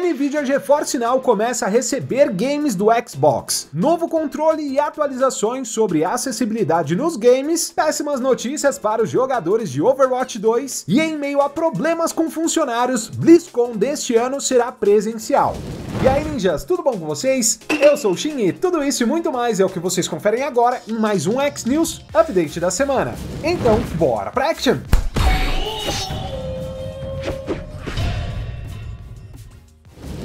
Nvidia GeForce Now começa a receber games do Xbox. Novo controle e atualizações sobre acessibilidade nos games, péssimas notícias para os jogadores de Overwatch 2 e em meio a problemas com funcionários, BlizzCon deste ano será presencial. E aí ninjas, tudo bom com vocês? Eu sou o Shin e tudo isso e muito mais é o que vocês conferem agora em mais um X News Update da semana. Então, bora pra action!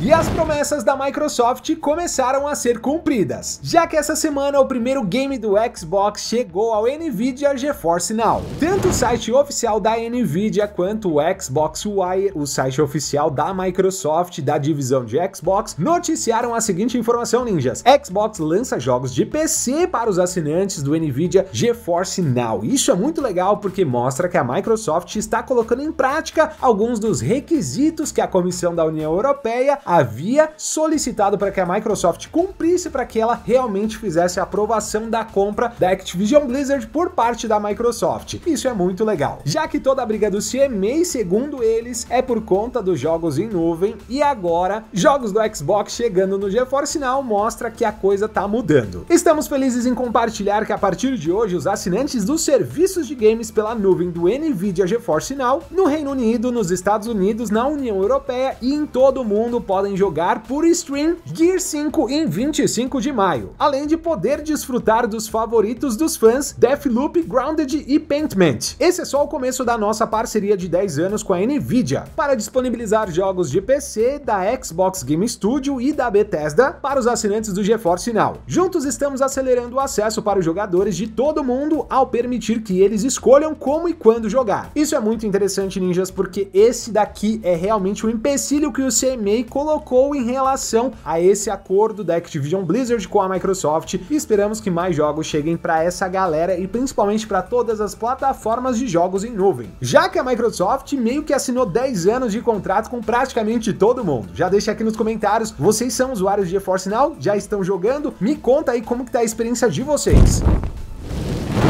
E as promessas da Microsoft começaram a ser cumpridas, já que essa semana o primeiro game do Xbox chegou ao Nvidia GeForce Now. Tanto o site oficial da Nvidia quanto o Xbox Wire, o site oficial da Microsoft da divisão de Xbox, noticiaram a seguinte informação, ninjas: Xbox lança jogos de PC para os assinantes do Nvidia GeForce Now. Isso é muito legal porque mostra que a Microsoft está colocando em prática alguns dos requisitos que a Comissão da União Europeia havia solicitado para que a Microsoft cumprisse para que ela realmente fizesse a aprovação da compra da Activision Blizzard por parte da Microsoft. Isso é muito legal. Já que toda a briga do CMA, segundo eles, é por conta dos jogos em nuvem e agora jogos do Xbox chegando no GeForce Now mostra que a coisa tá mudando. Estamos felizes em compartilhar que a partir de hoje os assinantes dos serviços de games pela nuvem do Nvidia GeForce Now no Reino Unido, nos Estados Unidos, na União Europeia e em todo o mundo podem podem jogar por stream Gear 5 em 25 de maio, além de poder desfrutar dos favoritos dos fãs Deathloop, Grounded e Paintment. Esse é só o começo da nossa parceria de 10 anos com a Nvidia, para disponibilizar jogos de PC, da Xbox Game Studio e da Bethesda para os assinantes do GeForce Now. Juntos estamos acelerando o acesso para os jogadores de todo mundo ao permitir que eles escolham como e quando jogar. Isso é muito interessante, ninjas, porque esse daqui é realmente um empecilho que o CMA colocou colocou em relação a esse acordo da Activision Blizzard com a Microsoft e esperamos que mais jogos cheguem para essa galera e principalmente para todas as plataformas de jogos em nuvem. Já que a Microsoft meio que assinou 10 anos de contrato com praticamente todo mundo. Já deixa aqui nos comentários, vocês são usuários de GeForce Now? Já estão jogando? Me conta aí como que tá a experiência de vocês.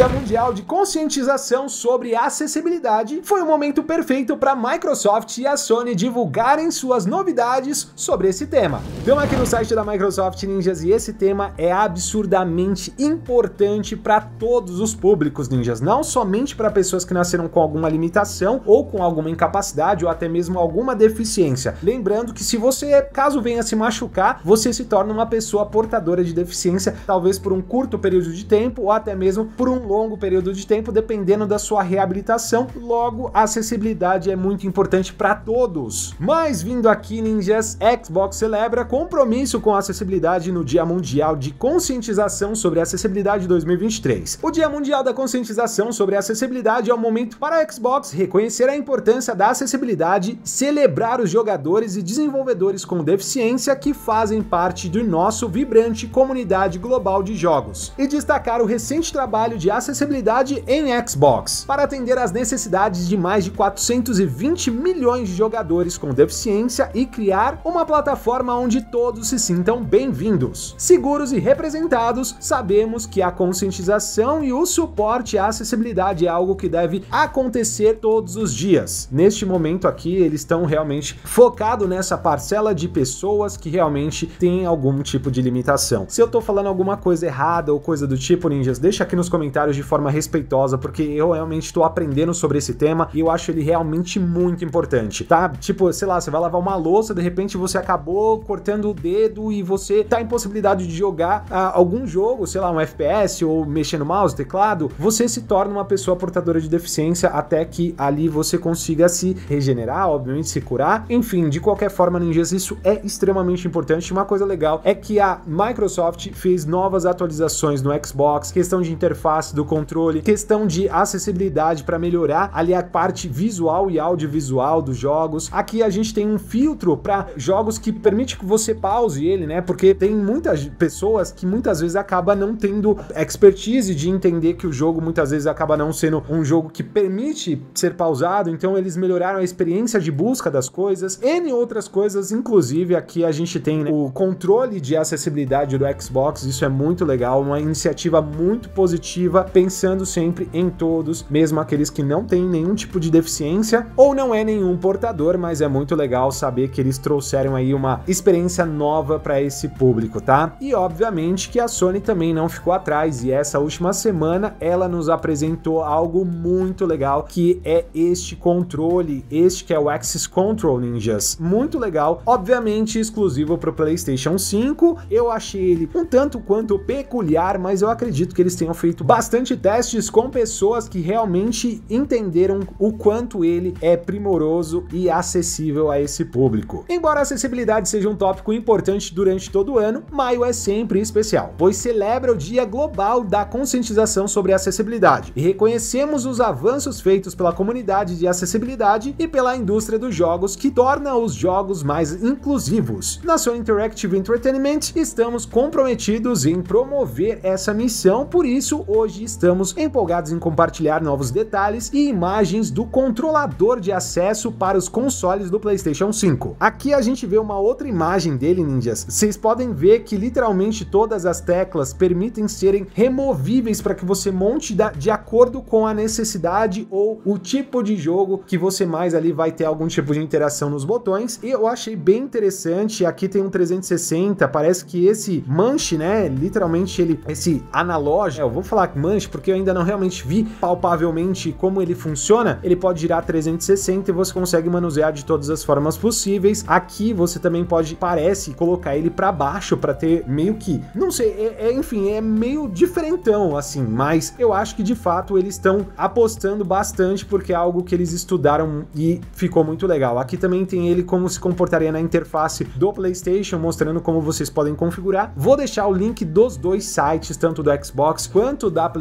Dia Mundial de Conscientização sobre Acessibilidade foi o momento perfeito para a Microsoft e a Sony divulgarem suas novidades sobre esse tema. Estamos aqui no site da Microsoft Ninjas e esse tema é absurdamente importante para todos os públicos ninjas, não somente para pessoas que nasceram com alguma limitação ou com alguma incapacidade ou até mesmo alguma deficiência. Lembrando que se você, caso venha se machucar, você se torna uma pessoa portadora de deficiência, talvez por um curto período de tempo ou até mesmo por um longo período de tempo, dependendo da sua reabilitação. Logo, a acessibilidade é muito importante para todos. Mas vindo aqui, ninjas, Xbox celebra compromisso com a acessibilidade no Dia Mundial de Conscientização sobre Acessibilidade 2023. O Dia Mundial da Conscientização sobre Acessibilidade é um momento para a Xbox reconhecer a importância da acessibilidade, celebrar os jogadores e desenvolvedores com deficiência que fazem parte do nosso vibrante comunidade global de jogos e destacar o recente trabalho de acessibilidade em Xbox, para atender às necessidades de mais de 420 milhões de jogadores com deficiência e criar uma plataforma onde todos se sintam bem-vindos. Seguros e representados, sabemos que a conscientização e o suporte à acessibilidade é algo que deve acontecer todos os dias. Neste momento aqui, eles estão realmente focados nessa parcela de pessoas que realmente têm algum tipo de limitação. Se eu tô falando alguma coisa errada ou coisa do tipo, ninjas, deixa aqui nos comentários comentários de forma respeitosa, porque eu realmente estou aprendendo sobre esse tema e eu acho ele realmente muito importante, tá? Tipo, sei lá, você vai lavar uma louça, de repente você acabou cortando o dedo e você tá em possibilidade de jogar ah, algum jogo, sei lá, um FPS ou mexer no mouse, teclado, você se torna uma pessoa portadora de deficiência até que ali você consiga se regenerar, obviamente se curar. Enfim, de qualquer forma, ninjas, isso é extremamente importante. Uma coisa legal é que a Microsoft fez novas atualizações no Xbox, questão de interface do controle, questão de acessibilidade para melhorar ali a parte visual e audiovisual dos jogos. Aqui a gente tem um filtro para jogos que permite que você pause ele, né? Porque tem muitas pessoas que muitas vezes acaba não tendo expertise de entender que o jogo muitas vezes acaba não sendo um jogo que permite ser pausado, então eles melhoraram a experiência de busca das coisas, N outras coisas, inclusive aqui a gente tem né, o controle de acessibilidade do Xbox, isso é muito legal, uma iniciativa muito positiva pensando sempre em todos, mesmo aqueles que não têm nenhum tipo de deficiência ou não é nenhum portador, mas é muito legal saber que eles trouxeram aí uma experiência nova para esse público, tá? E obviamente que a Sony também não ficou atrás e essa última semana ela nos apresentou algo muito legal que é este controle, este que é o Axis Control Ninjas. Muito legal, obviamente exclusivo para o PlayStation 5. Eu achei ele um tanto quanto peculiar, mas eu acredito que eles tenham feito bastante testes com pessoas que realmente entenderam o quanto ele é primoroso e acessível a esse público. Embora a acessibilidade seja um tópico importante durante todo o ano, maio é sempre especial, pois celebra o Dia Global da Conscientização sobre Acessibilidade e reconhecemos os avanços feitos pela comunidade de acessibilidade e pela indústria dos jogos que torna os jogos mais inclusivos. Na Sony Interactive Entertainment estamos comprometidos em promover essa missão, por isso hoje estamos empolgados em compartilhar novos detalhes e imagens do controlador de acesso para os consoles do PlayStation 5. Aqui a gente vê uma outra imagem dele, ninjas. Vocês podem ver que literalmente todas as teclas permitem serem removíveis para que você monte de acordo com a necessidade ou o tipo de jogo que você mais ali vai ter algum tipo de interação nos botões. E eu achei bem interessante. Aqui tem um 360, parece que esse manche, né, literalmente ele esse analógico, eu vou falar porque eu ainda não realmente vi palpavelmente como ele funciona. Ele pode girar 360 e você consegue manusear de todas as formas possíveis. Aqui você também pode, parece, colocar ele para baixo para ter meio que, não sei, é, é, enfim, é meio diferentão assim, mas eu acho que de fato eles estão apostando bastante porque é algo que eles estudaram e ficou muito legal. Aqui também tem ele como se comportaria na interface do PlayStation, mostrando como vocês podem configurar. Vou deixar o link dos dois sites, tanto do Xbox quanto da PlayStation,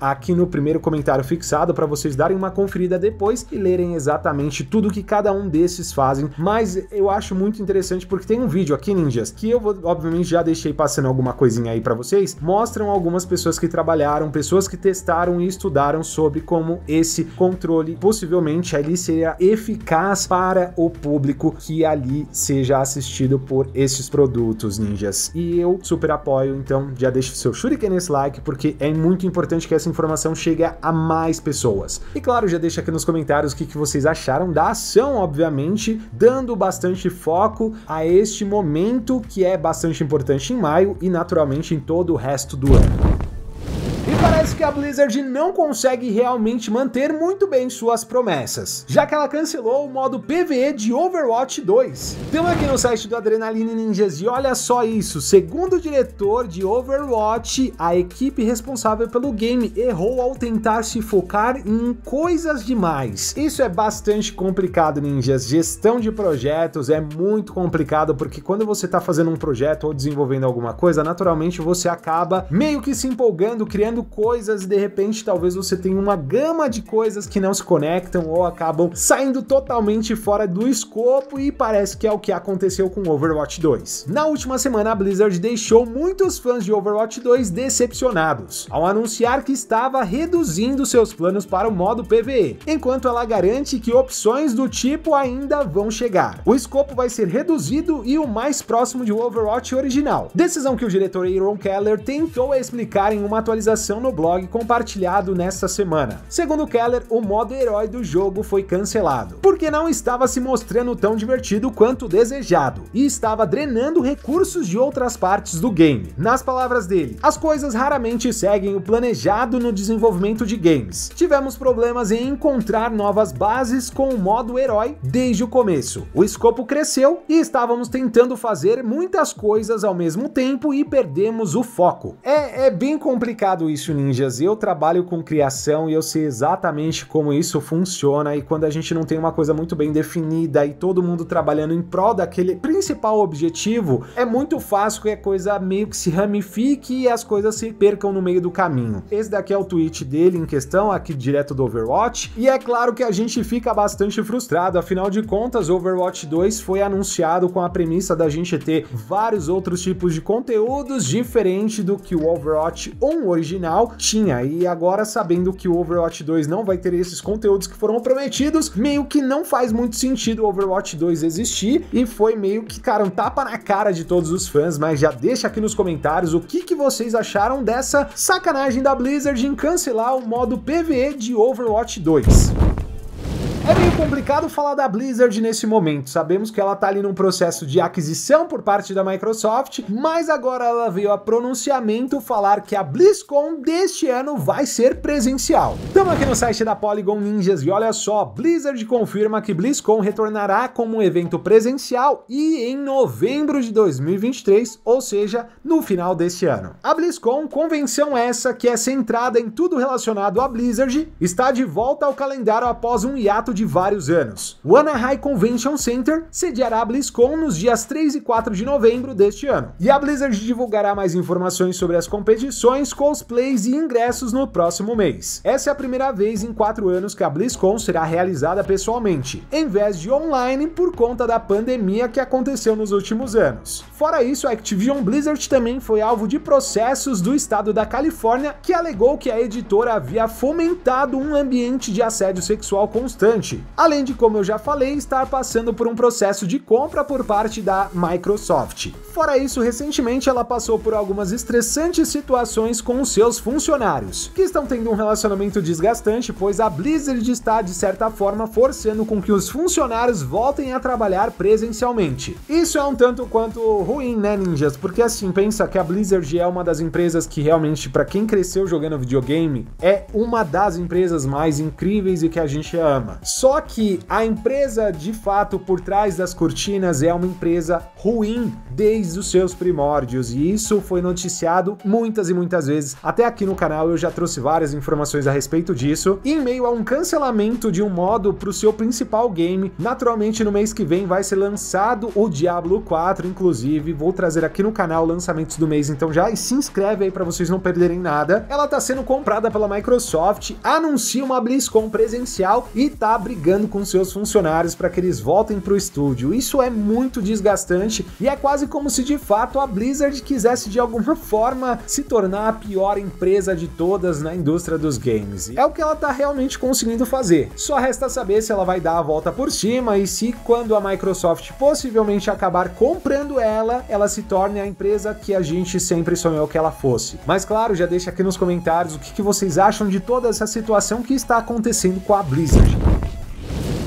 aqui no primeiro comentário fixado para vocês darem uma conferida depois e lerem exatamente tudo que cada um desses fazem. Mas eu acho muito interessante porque tem um vídeo aqui, ninjas, que eu vou, obviamente já deixei passando alguma coisinha aí para vocês, mostram algumas pessoas que trabalharam, pessoas que testaram e estudaram sobre como esse controle possivelmente ali seria eficaz para o público que ali seja assistido por esses produtos ninjas. E eu super apoio, então já deixa o seu shuriken nesse like porque é muito importante que essa informação chegue a mais pessoas. E claro, já deixa aqui nos comentários o que, que vocês acharam da ação, obviamente, dando bastante foco a este momento que é bastante importante em maio e naturalmente em todo o resto do ano. Que a Blizzard não consegue realmente manter muito bem suas promessas, já que ela cancelou o modo PvE de Overwatch 2. Estamos aqui no site do Adrenaline Ninjas e olha só isso, segundo o diretor de Overwatch, a equipe responsável pelo game errou ao tentar se focar em coisas demais. Isso é bastante complicado, ninjas. Gestão de projetos é muito complicado porque quando você está fazendo um projeto ou desenvolvendo alguma coisa, naturalmente você acaba meio que se empolgando, criando fazendo coisas e de repente talvez você tenha uma gama de coisas que não se conectam ou acabam saindo totalmente fora do escopo e parece que é o que aconteceu com Overwatch 2. Na última semana a Blizzard deixou muitos fãs de Overwatch 2 decepcionados ao anunciar que estava reduzindo seus planos para o modo PvE, enquanto ela garante que opções do tipo ainda vão chegar. O escopo vai ser reduzido e o mais próximo de Overwatch original. Decisão que o diretor Aaron Keller tentou explicar em uma atualização no blog compartilhado nesta semana. Segundo Keller, o modo herói do jogo foi cancelado, porque não estava se mostrando tão divertido quanto desejado e estava drenando recursos de outras partes do game. Nas palavras dele, as coisas raramente seguem o planejado no desenvolvimento de games. Tivemos problemas em encontrar novas bases com o modo herói desde o começo. O escopo cresceu e estávamos tentando fazer muitas coisas ao mesmo tempo e perdemos o foco. É, é bem complicado isso, Eu trabalho com criação e eu sei exatamente como isso funciona. E quando a gente não tem uma coisa muito bem definida e todo mundo trabalhando em prol daquele principal objetivo, é muito fácil que a coisa meio que se ramifique e as coisas se percam no meio do caminho. Esse daqui é o tweet dele em questão, aqui direto do Overwatch. E é claro que a gente fica bastante frustrado, afinal de contas, Overwatch 2 foi anunciado com a premissa da gente ter vários outros tipos de conteúdos diferente do que o Overwatch 1 original original tinha, e agora sabendo que o Overwatch 2 não vai ter esses conteúdos que foram prometidos, meio que não faz muito sentido o Overwatch 2 existir, e foi meio que, cara, um tapa na cara de todos os fãs, mas já deixa aqui nos comentários o que, que vocês acharam dessa sacanagem da Blizzard em cancelar o modo PvE de Overwatch 2. É meio complicado falar da Blizzard nesse momento. Sabemos que ela tá ali num processo de aquisição por parte da Microsoft, mas agora ela veio a pronunciamento falar que a BlizzCon deste ano vai ser presencial. Estamos aqui no site da Polygon Ninjas e olha só, Blizzard confirma que BlizzCon retornará como um evento presencial e em novembro de 2023, ou seja, no final deste ano. A BlizzCon, convenção essa que é centrada em tudo relacionado à Blizzard, está de volta ao calendário após um hiato de vários anos. O Anaheim Convention Center sediará a BlizzCon nos dias 3 e 4 de novembro deste ano. E a Blizzard divulgará mais informações sobre as competições, cosplays e ingressos no próximo mês. Essa é a primeira vez em quatro anos que a BlizzCon será realizada pessoalmente, em vez de online por conta da pandemia que aconteceu nos últimos anos. Fora isso, a Activision Blizzard também foi alvo de processos do estado da Califórnia que alegou que a editora havia fomentado um ambiente de assédio sexual constante além de, como eu já falei, estar passando por um processo de compra por parte da Microsoft. Fora isso, recentemente ela passou por algumas estressantes situações com seus funcionários, que estão tendo um relacionamento desgastante, pois a Blizzard está, de certa forma, forçando com que os funcionários voltem a trabalhar presencialmente. Isso é um tanto quanto ruim, né, ninjas? Porque assim, pensa que a Blizzard é uma das empresas que realmente, para quem cresceu jogando videogame, é uma das empresas mais incríveis e que a gente ama. Só que a empresa de fato por trás das cortinas é uma empresa ruim desde os seus primórdios e isso foi noticiado muitas e muitas vezes. Até aqui no canal eu já trouxe várias informações a respeito disso. E em meio a um cancelamento de um modo para o seu principal game, naturalmente no mês que vem vai ser lançado o Diablo 4, inclusive vou trazer aqui no canal lançamentos do mês, então já se inscreve aí para vocês não perderem nada. Ela está sendo comprada pela Microsoft, anuncia uma BlizzCon presencial e tá brigando com seus funcionários para que eles voltem para o estúdio. Isso é muito desgastante e é quase como se de fato a Blizzard quisesse de alguma forma se tornar a pior empresa de todas na indústria dos games. É o que ela está realmente conseguindo fazer. Só resta saber se ela vai dar a volta por cima e se quando a Microsoft possivelmente acabar comprando ela, ela se torne a empresa que a gente sempre sonhou que ela fosse. Mas claro, já deixa aqui nos comentários o que, que vocês acham de toda essa situação que está acontecendo com a Blizzard.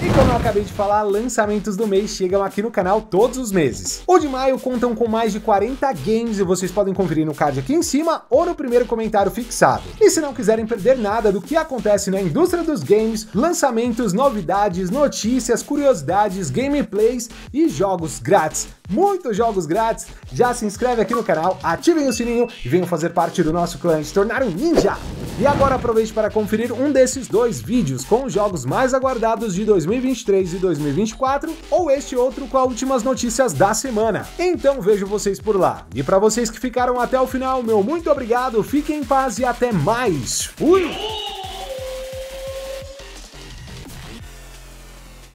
E como eu acabei de falar, lançamentos do mês chegam aqui no canal todos os meses. O de maio contam com mais de 40 games e vocês podem conferir no card aqui em cima ou no primeiro comentário fixado. E se não quiserem perder nada do que acontece na indústria dos games, lançamentos, novidades, notícias, curiosidades, gameplays e jogos grátis muitos jogos grátis, já se inscreve aqui no canal, ativem o sininho e venham fazer parte do nosso clã e se tornar um ninja. E agora aproveite para conferir um desses dois vídeos com os jogos mais aguardados de 2023 e 2024 ou este outro com as últimas notícias da semana. Então vejo vocês por lá. E para vocês que ficaram até o final, meu muito obrigado, fiquem em paz e até mais. Fui!